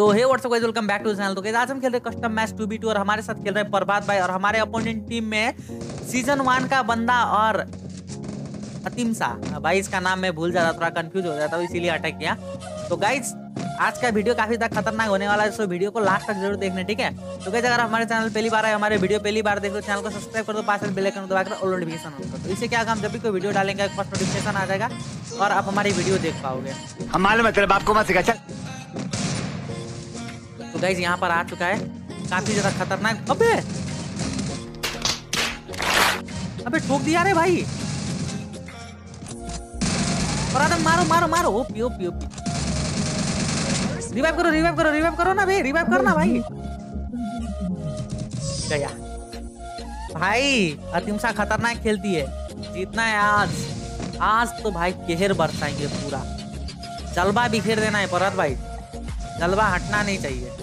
तो hey what's up guys welcome back to channel तो आज हम खेल रहे कस्टम मैच 2v2 और हमारे साथ खेल रहे हैं प्रभात भाई और हमारे अपोनेंट टीम में सीज़न वन का बंदा और अतीम सा भाई, इसका नाम मैं भूल जाता थोड़ा कंफ्यूज हो जाता इसीलिए अटैक किया। तो गाइज़ आज का वीडियो काफ़ी तक खतरनाक होने वाला है तो वीडियो को लास्ट तक ज़रूर देखना, ठीक है? तो गाइज़ अगर हमारे चैनल पहली बार है हमारे वीडियो पहली बार देखो चैनल को सब्सक्राइब कर दो, पास बेल आइकन दबाकर ऑल नोटिफिकेशन ऑन कर दो। इससे क्या हम जब भी कोई वीडियो डालेंगे फ़र्स्ट नोटिफिकेशन आ जाएगा और आप हमारी वीडियो देख पाओगे। हम मालूम है, तेरे बाप को मत सिखा, चल। गाइज़ यहाँ पर आ चुका है। काफ़ी ज़्यादा खतरनाक। अबे! अबे, ठोक दिया रे भाई। और आदम मारो मारो मारो। OP OP OP. रिवाइव करो रिवाइव करो रिवाइव करो ना भाई रिवाइव करना भाई। गया। भाई अतिमसा खतरनाक खेलती है। जीतना है आज। आज तो भाई केहर बरसाएँगे पूरा। जलवा बिखेर देना है परत भाई। जलवा हटना नहीं चाहिए।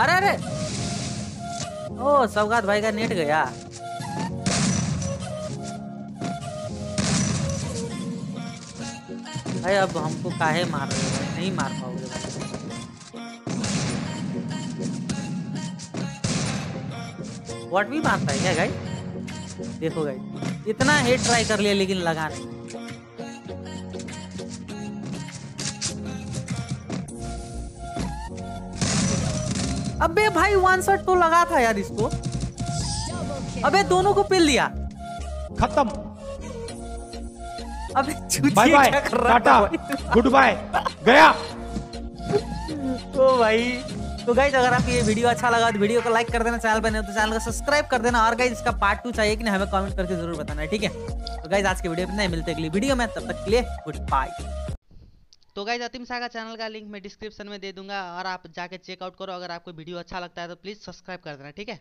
अरे अरे। ओ, सौगात भाई का नेट गया। भाई अब हमको काहे मार रहे हो? नहीं मार पाओगे व्हाट भी मारता है क्या गाइस देखो गाइस इतना हेड ट्राई कर लिया, लेकिन लगा नहीं। अबे भाई वन शॉट तो लगा था यार इसको। अबे दोनों को पिल दिया। खत्म। अबे bye bye tata good bye गया। तो भाई तो गाइज़ अगर आपको ये वीडियो अच्छा लगा तो वीडियो को लाइक कर देना चैनल पर नहीं हो तो चैनल को सब्सक्राइब कर देना। और गाइज़ इसका पार्ट टू चाहिए कि नहीं हमें कमेंट करके ज़रूर बताना है ठीक है? तो गाइज़ आज के वीडियो में नहीं मिलते अगली वीडियो में तब तक के लिए गुड बाय तो गाइज़ अतिम सागा चैनल का लिंक मैं डिस्क्रिप्शन में दे दूँगा और आप जाके चेकआउट करो। अगर आपको वीडियो अच्छा लगता है तो प्लीज़ सब्सक्राइब कर देना, ठीक है?